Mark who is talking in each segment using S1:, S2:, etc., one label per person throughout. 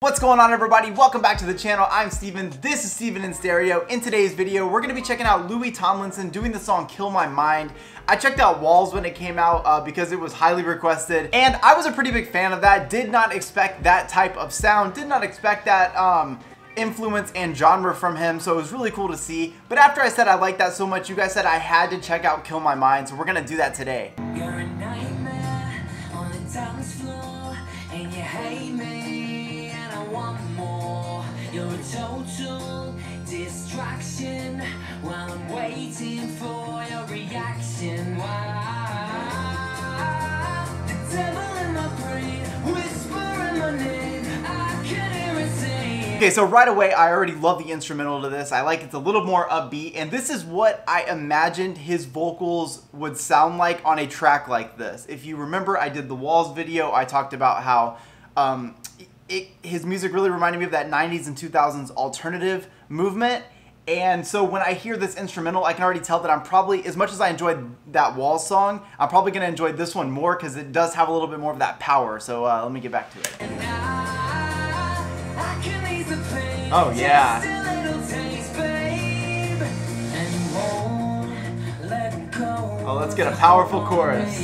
S1: What's going on everybody? Welcome back to the channel. I'm Steven. This is Steven in Stereo. In today's video, we're going to be checking out Louis Tomlinson doing the song Kill My Mind. I checked out Walls when it came out uh, because it was highly requested and I was a pretty big fan of that. Did not expect that type of sound. Did not expect that um, influence and genre from him so it was really cool to see. But after I said I liked that so much, you guys said I had to check out Kill My Mind so we're going to do that today. Total distraction while I'm waiting for your reaction. The devil in my brain whispering my name. Okay, so right away, I already love the instrumental to this. I like it's a little more upbeat, and this is what I imagined his vocals would sound like on a track like this. If you remember, I did the Walls video. I talked about how um, it, his music really reminded me of that 90s and 2000s alternative movement. And so when I hear this instrumental, I can already tell that I'm probably, as much as I enjoyed that Wall song, I'm probably going to enjoy this one more because it does have a little bit more of that power. So uh, let me get back to it. Oh, yeah. Oh, let's get a powerful chorus.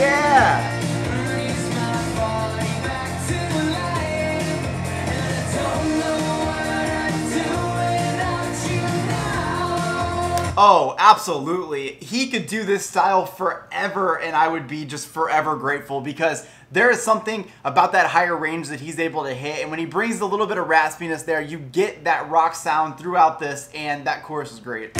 S1: Yeah! Oh, absolutely. He could do this style forever and I would be just forever grateful because there is something about that higher range that he's able to hit and when he brings a little bit of raspiness there, you get that rock sound throughout this and that chorus is great.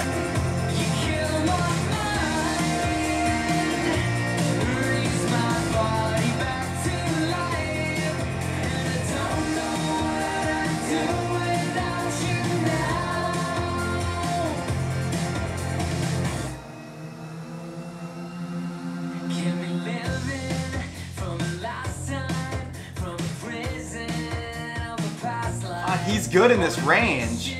S1: He's good in this range.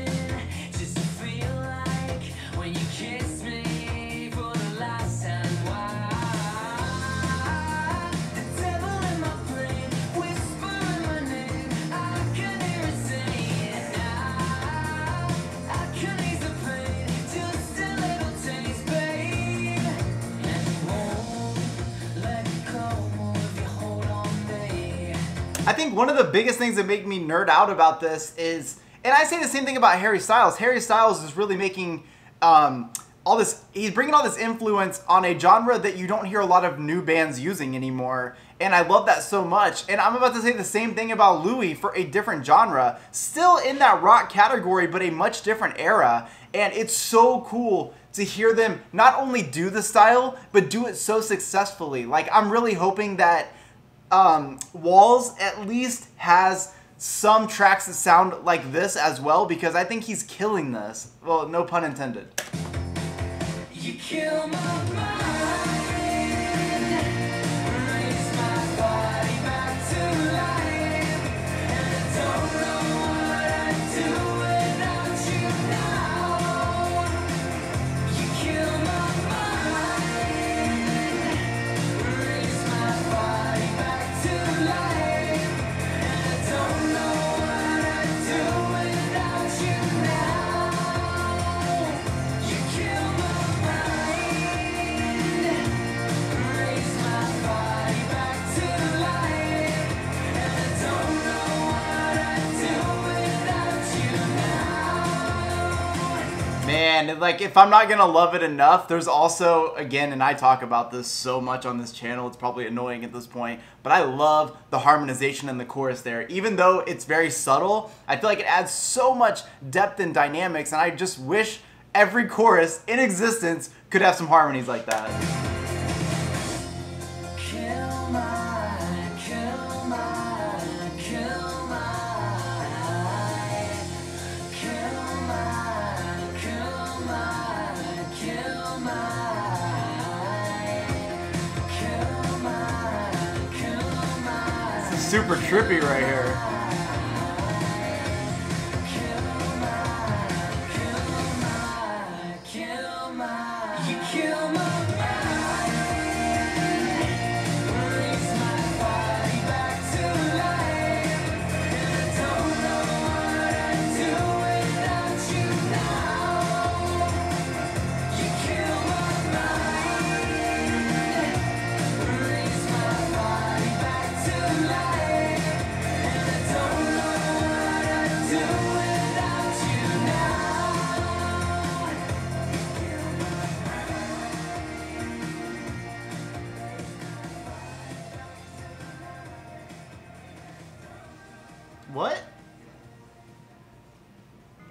S1: I think one of the biggest things that make me nerd out about this is, and I say the same thing about Harry Styles. Harry Styles is really making um, all this, he's bringing all this influence on a genre that you don't hear a lot of new bands using anymore. And I love that so much. And I'm about to say the same thing about Louis for a different genre. Still in that rock category, but a much different era. And it's so cool to hear them not only do the style, but do it so successfully. Like, I'm really hoping that um, Walls at least has some tracks that sound like this as well because I think he's killing this. Well, no pun intended. Man, like if I'm not gonna love it enough, there's also again, and I talk about this so much on this channel, it's probably annoying at this point, but I love the harmonization in the chorus there. Even though it's very subtle, I feel like it adds so much depth and dynamics, and I just wish every chorus in existence could have some harmonies like that. Super trippy right here.
S2: What?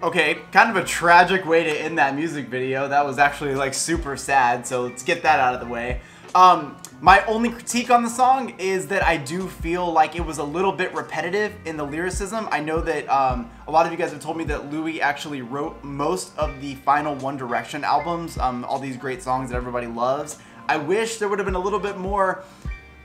S2: Okay, kind of a tragic way to end that music video. That was actually like super sad, so let's get that out of the way. Um, my only critique on the song is that I do feel like it was a little bit repetitive in the lyricism. I know that um, a lot of you guys have told me that Louis actually wrote most of the final One Direction albums, um, all these great songs that everybody loves. I wish there would have been a little bit more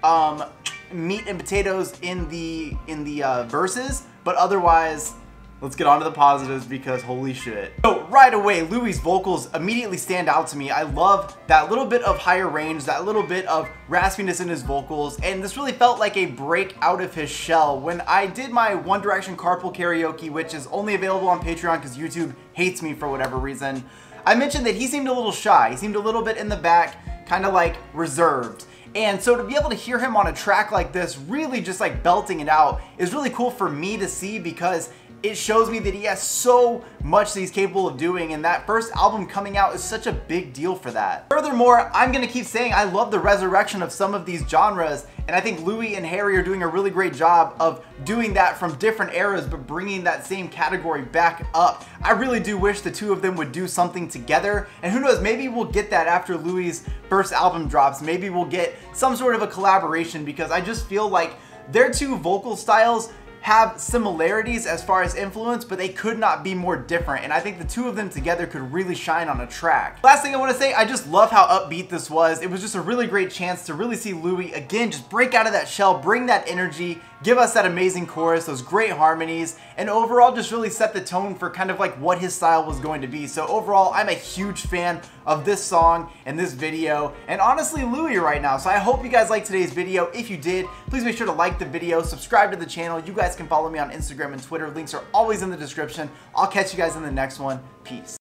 S2: um, meat and potatoes in the in the uh, verses, but otherwise Let's get on to the positives because holy shit. So right away, Louis' vocals immediately stand out to me. I love that little bit of higher range, that little bit of raspiness in his vocals, and this really felt like a break out of his shell. When I did my One Direction carpool karaoke, which is only available on Patreon because YouTube hates me for whatever reason, I mentioned that he seemed a little shy. He seemed a little bit in the back, kind of like reserved. And so to be able to hear him on a track like this, really just like belting it out, is really cool for me to see because it shows me that he has so much that he's capable of doing and that first album coming out is such a big deal for that. Furthermore, I'm gonna keep saying I love the resurrection of some of these genres and I think Louis and Harry are doing a really great job of doing that from different eras but bringing that same category back up. I really do wish the two of them would do something together and who knows, maybe we'll get that after Louis' first album drops. Maybe we'll get some sort of a collaboration because I just feel like their two vocal styles have similarities as far as influence, but they could not be more different. And I think the two of them together could really shine on a track. Last thing I want to say, I just love how upbeat this was. It was just a really great chance to really see Louis again just break out of that shell, bring that energy, give us that amazing chorus, those great harmonies, and overall just really set the tone for kind of like what his style was going to be. So overall, I'm a huge fan of this song and this video, and honestly Louis right now. So I hope you guys liked today's video. If you did, please make sure to like the video, subscribe to the channel. You guys can follow me on Instagram and Twitter. Links are always in the description. I'll catch you guys in the next one. Peace.